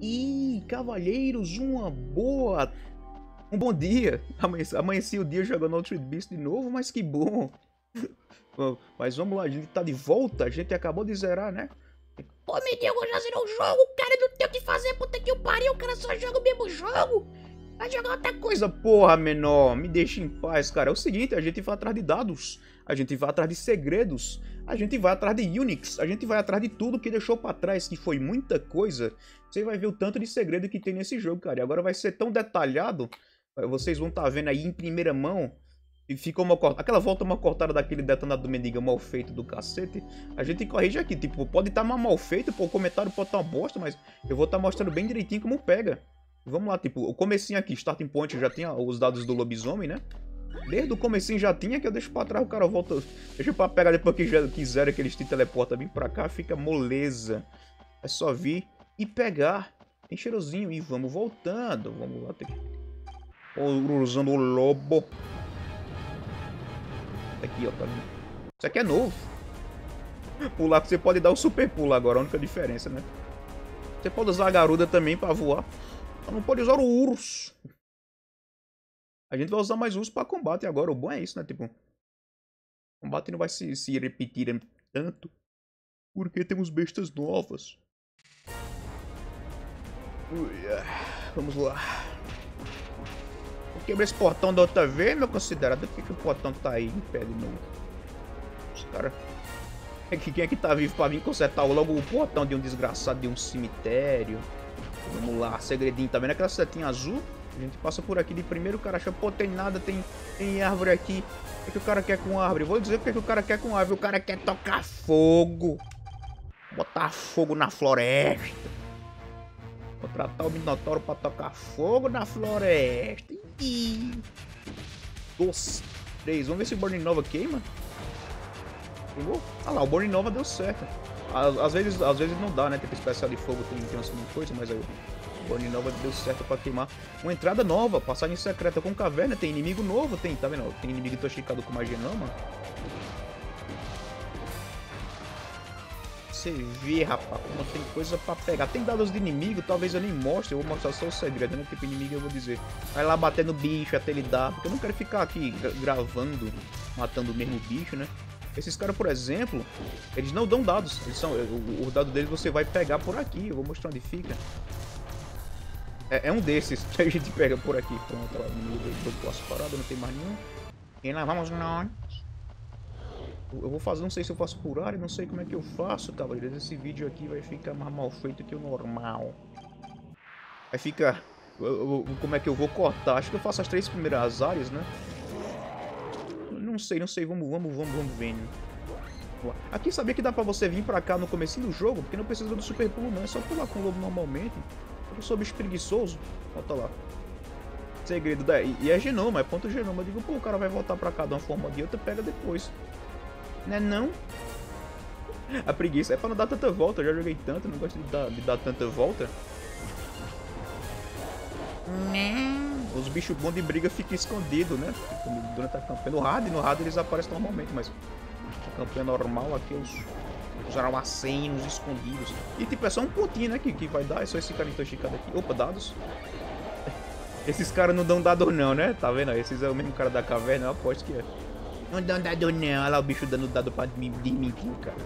E cavalheiros, uma boa. Um bom dia. Amanheci, amanheci o dia jogando Altered Beast de novo, mas que bom. mas vamos lá, a gente tá de volta. A gente acabou de zerar, né? Ô, Deus, eu já zerou o jogo. Cara não tem o que fazer, puta que pariu. O cara só joga o mesmo jogo. Vai jogar outra coisa. Porra, menor, me deixa em paz, cara. É o seguinte, a gente vai atrás de dados. A gente vai atrás de segredos. A gente vai atrás de Unix. A gente vai atrás de tudo que deixou pra trás, que foi muita coisa. Você vai ver o tanto de segredo que tem nesse jogo, cara. E agora vai ser tão detalhado. Vocês vão estar tá vendo aí em primeira mão. E ficou uma Aquela volta uma cortada daquele detonado do Mendiga mal feito do cacete. A gente corrige aqui. Tipo, pode estar tá mal feito, pô, o comentário pode estar tá uma bosta, mas eu vou estar tá mostrando bem direitinho como pega. Vamos lá, tipo, o comecinho aqui, starting point, já tem os dados do lobisomem, né? Desde o comecinho já tinha, que eu deixo pra trás, o cara volta... Deixa pra pegar depois que já quiser que eles te teleportam bem pra cá, fica moleza. É só vir e pegar. Tem cheirosinho. E vamos voltando. Vamos lá. Tem... Usando o lobo. Aqui, ó. Tá Isso aqui é novo. Pular, você pode dar o super pulo agora. A única diferença, né? Você pode usar a garuda também pra voar. Só não pode usar o urso. A gente vai usar mais urso pra combate agora. O bom é isso, né? Tipo, o combate não vai se, se repetir tanto. Porque temos bestas novas. Vamos lá. Eu quebrei esse portão da outra vez, meu considerado. Por que, que o portão tá aí em pé de novo? Os caras... Quem é que tá vivo pra vir consertar logo o portão de um desgraçado de um cemitério? Vamos lá, segredinho. Tá vendo aquela setinha azul? A gente passa por aqui de primeiro, o cara acha, pô, tem nada, tem, tem árvore aqui. O que, que o cara quer com árvore? Vou dizer o que, que o cara quer com árvore. O cara quer tocar fogo. Botar fogo na floresta. Contratar o Minotauro pra tocar fogo na floresta. Ih. Dois, três. Vamos ver se o Burning Nova queima. Pegou? Ah lá, o Burning Nova deu certo. Às, às, vezes, às vezes não dá, né? Tipo, especial de fogo tem, tem uma coisa, mas aí o Nova deu certo pra queimar. Uma entrada nova, passagem secreta com caverna. Tem inimigo novo, tem, tá vendo? Tem inimigo intoxicado com magia não, mano. você vê, rapaz, como tem coisa pra pegar. Tem dados de inimigo, talvez eu nem mostre, eu vou mostrar só o segredo, né? Tipo inimigo eu vou dizer. Vai lá bater no bicho até ele dar, porque eu não quero ficar aqui gravando, matando o mesmo bicho, né? Esses caras, por exemplo, eles não dão dados. Eles são, o, o dado deles você vai pegar por aqui. Eu vou mostrar onde fica. É, é um desses que a gente pega por aqui. Pronto, ó, eu posso parado, não tem mais nenhum. E lá vamos nós. Eu vou fazer, não sei se eu faço por área, não sei como é que eu faço, cavaleiros. Esse vídeo aqui vai ficar mais mal feito que o normal. Vai ficar... Como é que eu vou cortar? Acho que eu faço as três primeiras áreas, né? Não sei, não sei. Vamos, vamos, vamos, vamos vendo. Aqui sabia que dá pra você vir pra cá no começo do jogo, porque não precisa do super pulo não, é só pular com o lobo normalmente. Eu sou bicho preguiçoso. Volta lá. Segredo da... E é genoma, é ponto genoma. Eu digo, pô, o cara vai voltar pra cá de uma forma ou de outra, pega depois. Né não? A preguiça é pra não dar tanta volta, eu já joguei tanto, não gosto de dar, de dar tanta volta. Os bichos bons de briga ficam escondidos, né? Durante a campanha. No hard, no hard eles aparecem normalmente, mas a campanha normal aqui os, os armacenos escondidos. E tipo, é só um pontinho, né? Que, que vai dar, é só esse cara intoxicado aqui. Opa, dados. Esses caras não dão dado não, né? Tá vendo? Esses é o mesmo cara da caverna, eu aposto que é. Não dá dado não. Olha lá o bicho dando dado pra me desmentir, cara.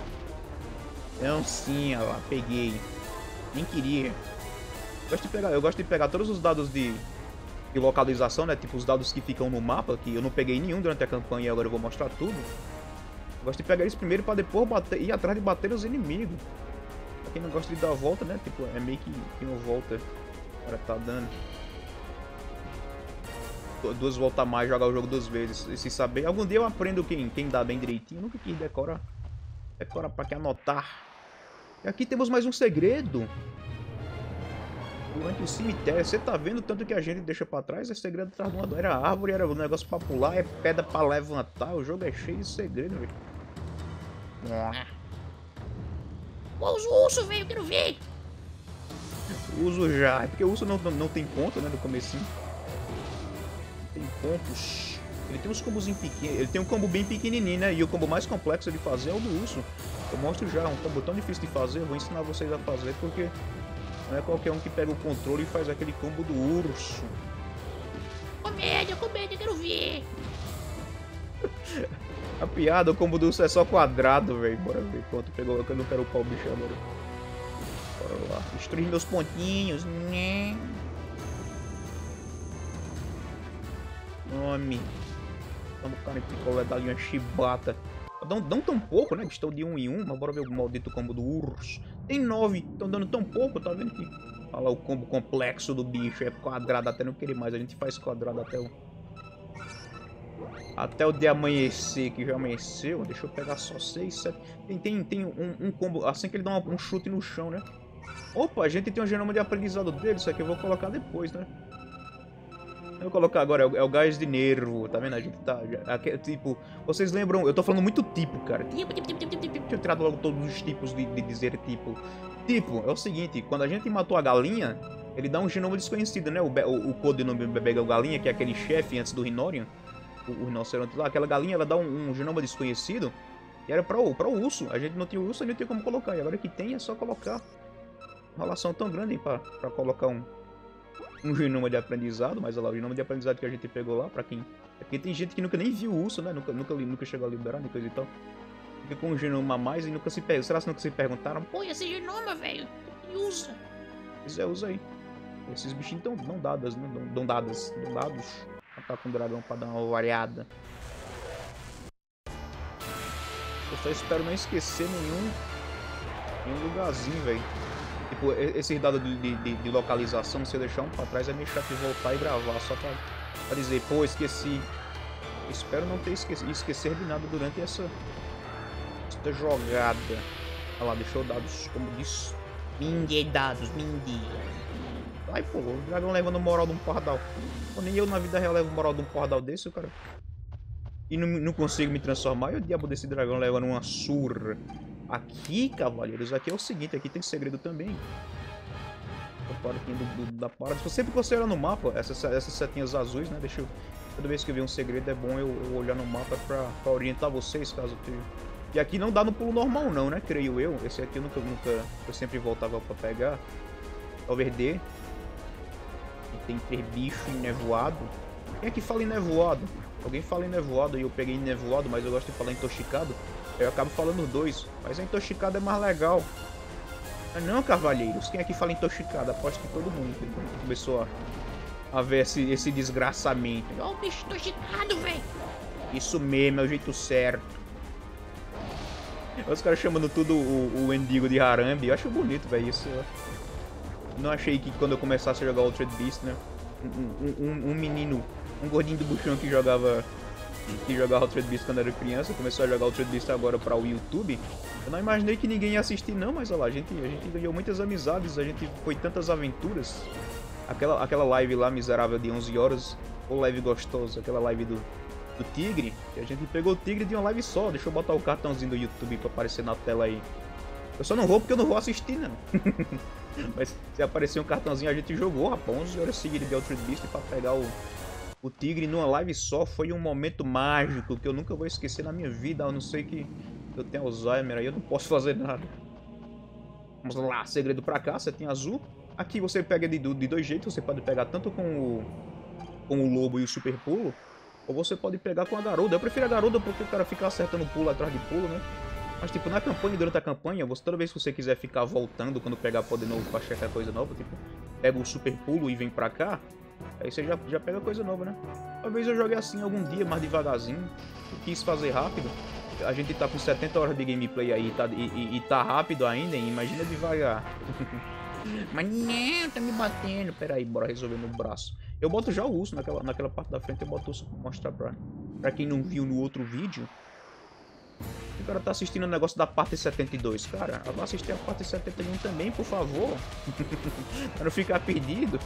Não sim, olha lá. Peguei. Nem queria. Eu gosto de pegar, eu gosto de pegar todos os dados de, de localização, né? Tipo os dados que ficam no mapa, que eu não peguei nenhum durante a campanha e agora eu vou mostrar tudo. Eu gosto de pegar eles primeiro pra depois bater, ir atrás de bater os inimigos. Pra quem não gosta de dar a volta, né? Tipo, é meio que, que uma volta cara tá dando duas voltas a mais jogar o jogo duas vezes. E se saber. Algum dia eu aprendo quem, quem dá bem direitinho. Nunca quis decorar. Decora pra que anotar. E aqui temos mais um segredo. Durante o cemitério. Você tá vendo tanto que a gente deixa pra trás? É segredo atrás de uma. Era árvore, era um negócio pra pular, é pedra pra levantar. O jogo é cheio de segredo, velho. Os ursos, velho, quero ver. Uso já. É porque o urso não, não, não tem ponto, né? No comecinho tem pontos. Ele tem uns combos pequenos. Ele tem um combo bem pequenininho, né? E o combo mais complexo de fazer é o do urso. Eu mostro já, um combo tão difícil de fazer. Eu vou ensinar vocês a fazer porque Não é qualquer um que pega o controle e faz aquele combo do urso. Comédia, comédia, quero ver. A piada, o combo do urso é só quadrado, velho. Bora ver quanto pegou. Eu não quero upar o bicho agora. Bora lá. Destruir meus pontinhos. Né? Nome. Vamos cara de picolé da linha chibata. Dão, dão tão pouco, né? Estão de um em um, mas bora ver o maldito combo do urso. Tem nove, estão dando tão pouco, tá vendo que... Olha lá o combo complexo do bicho, é quadrado até não querer mais, a gente faz quadrado até o... Até o dia amanhecer, que já amanheceu. Deixa eu pegar só seis, sete... Tem, tem, tem um, um combo, assim que ele dá um chute no chão, né? Opa, a gente tem um genoma de aprendizado dele, isso aqui eu vou colocar depois, né? Vou colocar agora, é o, é o gás de nervo, tá vendo? A gente tá. Já, aqui, tipo, vocês lembram? Eu tô falando muito tipo, cara. Tipo, tipo, tipo, tipo, tipo. Deixa eu logo todos os tipos de, de dizer tipo. Tipo, é o seguinte: quando a gente matou a galinha, ele dá um genoma desconhecido, né? O, o, o codinome bebê galinha, que é aquele chefe antes do Rinorian, o, o rinoceronte lá. Aquela galinha, ela dá um, um genoma desconhecido. E era pra pra urso. A gente não tinha urso, a gente não tinha como colocar. E agora que tem, é só colocar. Uma relação tão grande pra colocar um, um genoma de aprendizado, mas olha lá, o genoma de aprendizado que a gente pegou lá, pra quem... Porque tem gente que nunca nem viu o urso, né? Nunca, nunca, nunca chegou a liberar, nem coisa e tal. Fica com um genoma a mais e nunca se pega. Será que nunca se perguntaram? Pô, esse genoma, velho, usa? Pois é, usa aí. Esses bichinhos tão, não dadas, né? Dão, dão dadas, dão dados. Matar com o dragão pra dar uma variada. Eu só espero não esquecer nenhum, nenhum lugarzinho, velho. Tipo, esse dado de, de, de, localização, se eu deixar um pra trás, é meio chato de voltar e gravar, só pra, pra dizer, pô, esqueci. Espero não ter esquecido esquecer de nada durante essa, essa jogada. Olha lá, deixou dados como diz. Mindy dados, Mindy. Ai, pô, o dragão levando moral de um pardal. Pô, nem eu na vida real levo moral de um pardal desse, cara. E não, não consigo me transformar. E o diabo desse dragão levando uma surra. Aqui, cavaleiros, aqui é o seguinte, aqui tem segredo também. Do, do, da parada. Sempre que você olhar no mapa, essas, essas setinhas azuis, né? Deixa eu... Toda vez que eu ver um segredo é bom eu, eu olhar no mapa pra, pra, orientar vocês, caso tenha. E aqui não dá no pulo normal não, né? Creio eu. Esse aqui eu nunca, nunca... Eu sempre voltava pra pegar. Talvez dê. Tem três bichos nevoado. Quem é que fala em nevoado? Alguém fala em nevoado e eu peguei em nevoado, mas eu gosto de falar em toxicado. Eu acabo falando dois, mas a intoxicada é mais legal. Mas não, cavalheiros, quem aqui fala intoxicada? Aposto que todo mundo começou a, a ver esse, esse desgraçamento. Ó o bicho intoxicado, velho. Isso mesmo, é o jeito certo. Os caras chamando tudo o, o Endigo de Harambe. Eu acho bonito, velho, isso. Não achei que quando eu começasse a jogar Altered Beast, né? Um, um, um menino, um gordinho do buchão que jogava que jogava Altered Beast quando era criança, começou a jogar Altered Beast agora para o YouTube. Eu não imaginei que ninguém ia assistir não, mas olha lá, a gente, a gente ganhou muitas amizades, a gente foi tantas aventuras. Aquela, aquela live lá miserável de 11 horas, ou live gostosa, aquela live do, do Tigre, que a gente pegou o Tigre de uma live só. Deixa eu botar o cartãozinho do YouTube pra aparecer na tela aí. Eu só não vou porque eu não vou assistir, não. Mas se aparecer um cartãozinho, a gente jogou, rapaz, 11 horas seguidas de Altered Beast pra pegar o, o Tigre numa live só foi um momento mágico que eu nunca vou esquecer na minha vida, a não ser que eu tenha Alzheimer aí, eu não posso fazer nada. Vamos lá, segredo pra cá, setinha azul. Aqui você pega de, de dois jeitos, você pode pegar tanto com o, com o lobo e o super pulo, ou você pode pegar com a garuda. Eu prefiro a garuda porque o cara fica acertando pulo atrás de pulo, né? Mas tipo, na campanha, durante a campanha, você, toda vez que você quiser ficar voltando quando pegar poder novo pra checar coisa nova, tipo, pega o super pulo e vem pra cá, Aí você já, já pega coisa nova, né? Talvez eu jogue assim algum dia, mais devagarzinho. Quis fazer rápido. A gente tá com 70 horas de gameplay aí tá, e, e, e tá rápido ainda, hein? Imagina devagar. Mas não, tá me batendo. Pera aí, bora resolver no braço. Eu boto já o urso naquela, naquela parte da frente, eu boto o urso pra mostrar pra, pra quem não viu no outro vídeo. O cara tá assistindo o negócio da parte 72. Cara, vou assistir a parte 71 também, por favor. pra não ficar perdido.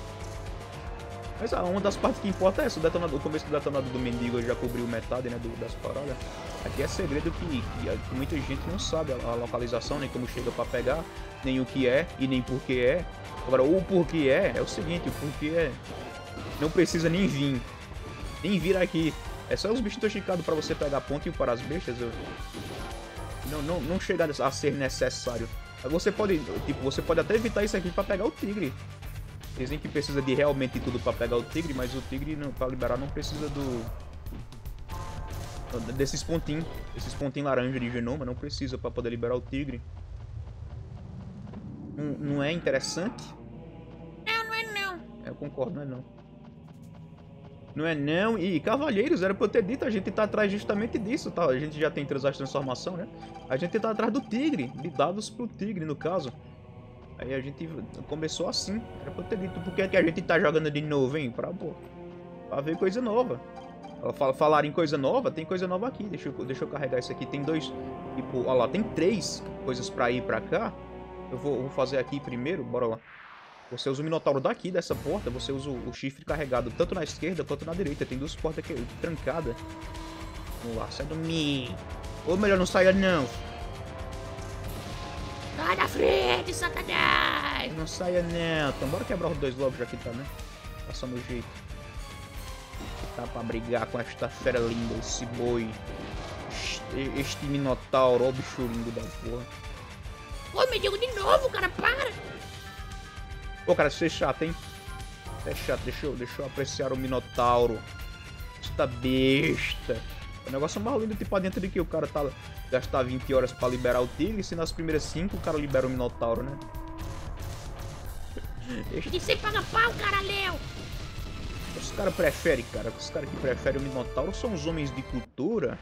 Mas ah, uma das partes que importa é essa, o, detonador, o começo do detonador do mendigo já cobriu metade né, do, das paradas. Aqui é segredo que, que, muita gente não sabe a, a, localização, nem como chega para pegar, nem o que é e nem por que é. Agora, o porquê é, é o seguinte, o porquê é... Não precisa nem vir. Nem vir aqui. É só os bichos intoxicados para você pegar ponto e para as bestas. Eu... Não, não, não chega a ser necessário você pode, tipo, você pode até evitar isso aqui pra pegar o tigre. Dizem que precisa de realmente tudo pra pegar o tigre, mas o tigre, pra liberar, não precisa do... Desses pontinhos, esses pontinhos laranja de genoma, não precisa pra poder liberar o tigre. Não, não é interessante? Não, não é não. Eu concordo, não é não. Não é não. E Cavalheiros, era pra eu ter dito, a gente tá atrás justamente disso, tá? A gente já tem transformação, né? A gente tá atrás do tigre, de dados pro tigre, no caso. Aí a gente começou assim. Era pra eu ter dito, por que, é que a gente tá jogando de novo, hein? Pra, pô, pra ver coisa nova. Falar em coisa nova, tem coisa nova aqui. Deixa eu, deixa eu carregar isso aqui. Tem dois, tipo, ó lá, tem três coisas pra ir pra cá. Eu vou, vou fazer aqui primeiro, bora lá. Você usa o Minotauro daqui, dessa porta, você usa o chifre carregado tanto na esquerda quanto na direita. Tem duas portas aqui trancadas. Vamos lá, sai do mim. Ou melhor, não saia não. Sai da frente, satanás! Não saia não. Então bora quebrar os dois logo, já que tá, né? Passando o jeito. Tá pra brigar com esta fera linda, esse boi. Este, este Minotauro, ó o bicho lindo da porra. Ô, me digo de novo, cara, para! Pô, cara, você é chato, hein? Você é chato, deixa eu, deixa eu apreciar o Minotauro. Esta besta. O negócio é mais lindo, tipo, dentro de que o cara tá gastar 20 horas pra liberar o tigre, se nas primeiras 5 o cara libera o Minotauro, né? De ser paga pau, caralho! Os caras preferem, cara. Os caras que preferem o Minotauro são os homens de cultura.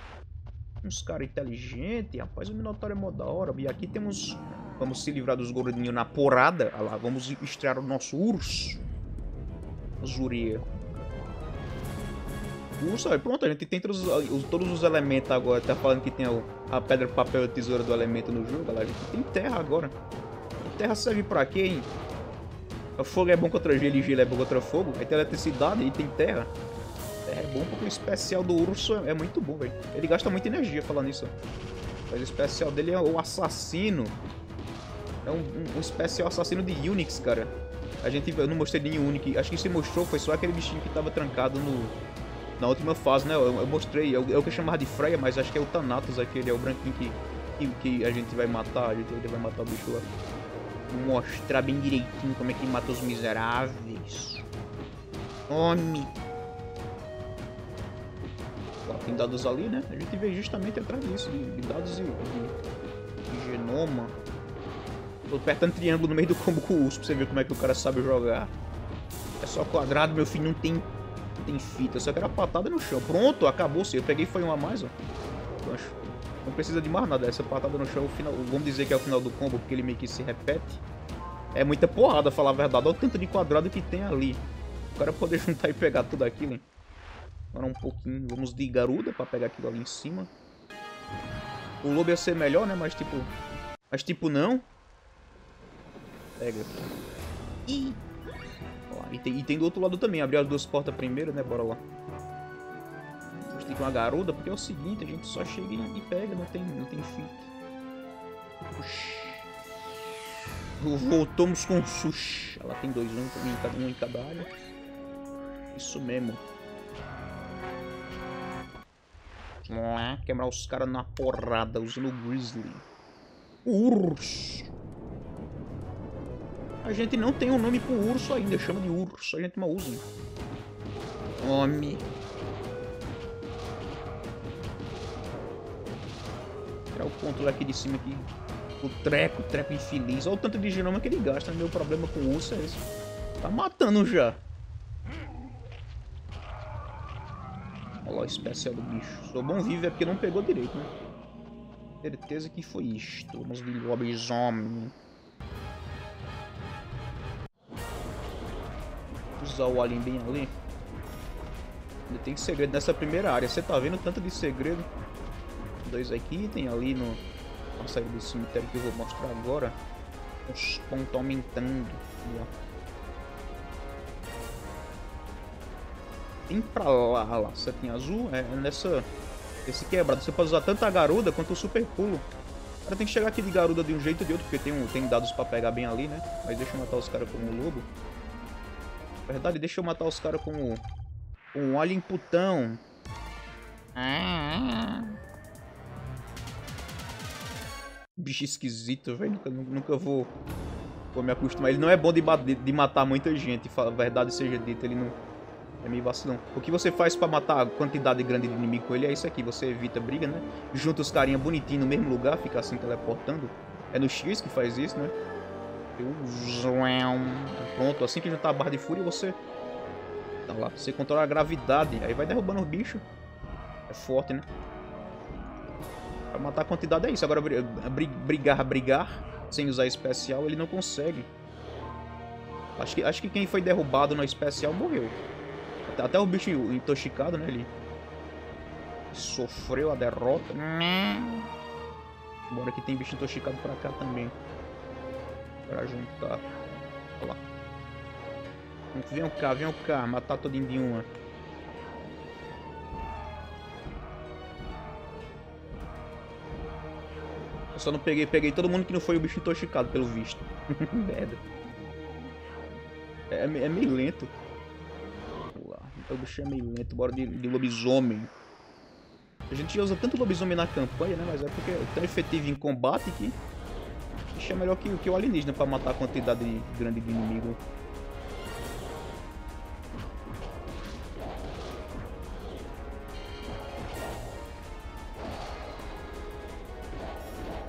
Uns caras inteligentes. Rapaz, o Minotauro é mó da hora. E aqui temos Vamos se livrar dos gordinhos na porrada. Olha lá, vamos estrear o nosso urso. Zuria. Urso, aí pronto, a gente tem todos, todos os elementos agora. Tá falando que tem a, pedra, papel e tesoura do elemento no jogo. Lá, a gente tem terra agora. A terra serve pra quê, hein? O fogo é bom contra gelo e gelo é bom contra fogo. Aí tem eletricidade e tem terra. Terra é bom porque o especial do urso é, é muito bom, velho. Ele gasta muita energia falando isso. Mas o especial dele é o assassino. É um, um, um especial assassino de Unix, cara. A gente, eu não mostrei nenhum Unix. Acho que se mostrou foi só aquele bichinho que tava trancado no, na última fase, né? Eu, eu mostrei. É o que eu chamava de Freya, mas acho que é o Thanatos aquele. É o branquinho que, que, que a gente vai matar. A gente, vai matar o bicho lá. Vou mostrar bem direitinho como é que mata os miseráveis. Homem. Lá tem dados ali, né? A gente veio justamente atrás disso. De, de dados de, de, de genoma. Tô apertando triângulo no meio do combo com o urso pra você ver como é que o cara sabe jogar. É só quadrado, meu filho, não tem, tem fita. Só quero a patada no chão. Pronto, acabou-se. Eu peguei foi um a mais, ó. Não precisa de mais nada. Essa patada no chão, o final, vamos dizer que é o final do combo, porque ele meio que se repete. É muita porrada, falar a verdade. Olha o tanto de quadrado que tem ali. O cara poder juntar e pegar tudo aquilo, hein? Agora um pouquinho. Vamos de garuda pra pegar aquilo ali em cima. O lobo ia ser melhor, né? Mas tipo... Mas tipo não. Pega. Ih. E, tem, e tem do outro lado também. Abrir as duas portas primeiro, né? Bora lá. Tem que uma garuda, porque é o seguinte, a gente só chega e, pega, não tem, não tem fita. Voltamos com sushi. Ela tem dois, um, em cada, um em cada área. Isso mesmo. Lá, quebrar os caras na porrada usando o Grizzly. Urso. A gente não tem um nome pro urso ainda, chama de urso, a gente não usa. Homem. Tirar o controle aqui de cima aqui. O treco, o treco infeliz. Olha o tanto de genoma que ele gasta. Meu problema com o urso é esse. Tá matando já. Olha lá o especial do bicho. Sou bom vivo é porque não pegou direito, né? Certeza que foi isto. Vamos de lobisomem. Usar o alien bem ali. Ainda tem segredo nessa primeira área. Você tá vendo tanto de segredo? Dois aqui, tem ali no... Na saída do cemitério que eu vou mostrar agora. Os pontos aumentando. Tem pra lá, lá, setinha azul, é nessa... Esse quebrado, você pode usar tanto a garuda quanto o super pulo. Cara tem que chegar aqui de garuda de um jeito ou de outro, porque tem, um, tem dados pra pegar bem ali, né? Mas deixa eu matar os caras como um lobo. Verdade, deixa eu matar os caras com, com um alien putão. bicho esquisito, velho. Nunca, nunca vou, vou me acostumar. Ele não é bom de, de matar muita gente, a verdade seja dita. Ele não é meio vacilão. O que você faz pra matar a quantidade grande de inimigo com ele é isso aqui. Você evita briga, né? Junta os carinha bonitinho no mesmo lugar, fica assim teleportando. É no X que faz isso, né? Pronto, assim que juntar a barra de fúria, você... Tá lá, você controla a gravidade. Aí vai derrubando os bichos. É forte, né? Pra matar a quantidade é isso. Agora, brigar, brigar, sem usar especial, ele não consegue. Acho que, acho que quem foi derrubado no especial morreu. Até, até o bicho intoxicado, né? Ele sofreu a derrota. Bora que tem bicho intoxicado pra cá também. Pra juntar. Olha lá. Vem cá, vem cá. Matar todinho de uma. Eu só não peguei, peguei todo mundo que não foi o bicho intoxicado, pelo visto. Merda. É, é, meio lento. Vamos lá. O bicho é meio lento. Bora de, de lobisomem. A gente usa tanto lobisomem na campanha, né? Mas é porque é tão efetivo em combate que... É melhor que, que o alienígena pra matar a quantidade grande de inimigo.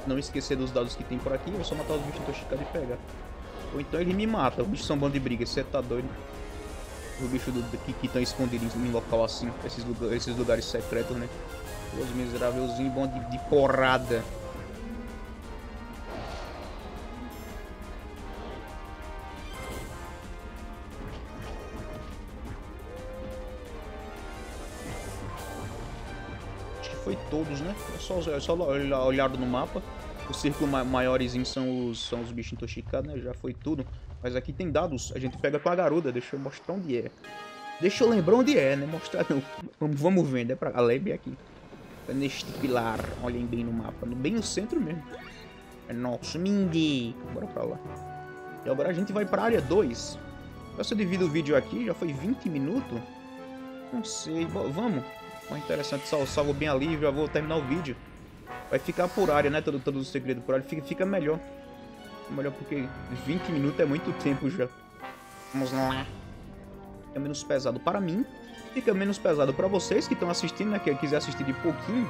não esquecer dos dados que tem por aqui, eu só matar os bichos intoxicados e pegar. Ou então ele me mata, os bichos são bando de briga, você tá doido. Os bichos do, que estão escondidos em local assim, esses, esses lugares secretos, né? Os miserávelzinhos bom de, de porrada. Todos, né? É só, é só olhar no mapa. O círculo ma maiores são os, são os bichos intoxicados, né? Já foi tudo. Mas aqui tem dados. A gente pega com a garuda. Deixa eu mostrar onde é. Deixa eu lembrar onde é, né? Mostrar não. Vamos, vamos vendo. É pra a leve aqui. É neste pilar. Olhem bem no mapa. Bem no centro mesmo. É nosso. Ninguém. Bora pra lá. E agora a gente vai pra área 2. Se eu divido o vídeo aqui, já foi 20 minutos. Não sei. Vamos. Mas interessante, salvo, salvo bem ali, já vou terminar o vídeo. Vai ficar por área, né? Todo, todo o segredo por área. Fica, fica melhor. Melhor porque 20 minutos é muito tempo já. Vamos lá. Fica menos pesado para mim. Fica menos pesado para vocês que estão assistindo, né? Que quiser assistir de pouquinho.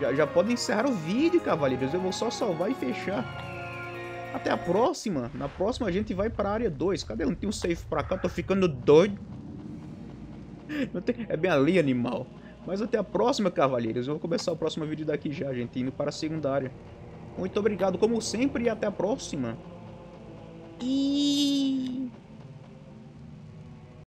Já, já podem encerrar o vídeo, cavaleiros. Eu vou só salvar e fechar. Até a próxima. Na próxima a gente vai para a área 2. Cadê? Não tem um safe pra cá. Tô ficando doido. Tem... É bem ali, animal. Mas até a próxima, cavalheiros. Eu vou começar o próximo vídeo daqui já, gente, indo para a secundária. Muito obrigado, como sempre, e até a próxima. E...